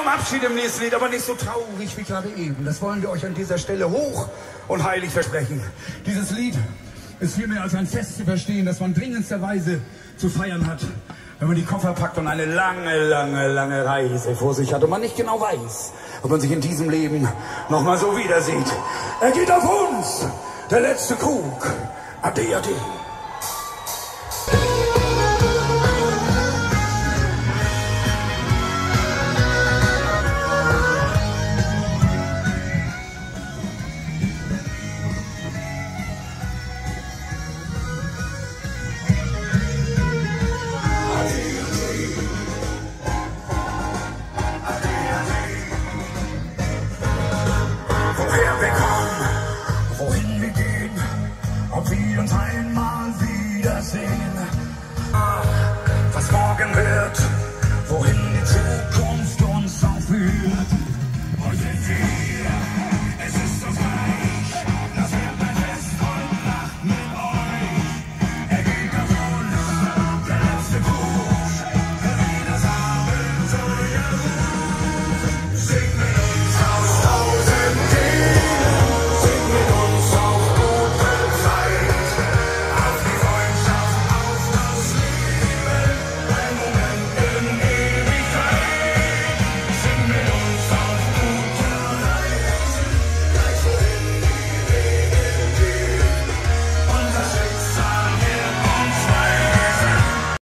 um Abschied im nächsten Lied, aber nicht so traurig wie gerade eben. Das wollen wir euch an dieser Stelle hoch und heilig versprechen. Dieses Lied ist vielmehr als ein Fest zu verstehen, das man dringendsterweise zu feiern hat, wenn man die Koffer packt und eine lange, lange, lange Reise vor sich hat und man nicht genau weiß, ob man sich in diesem Leben nochmal so wiedersieht. Er geht auf uns, der letzte Krug. Ade, ade. singing.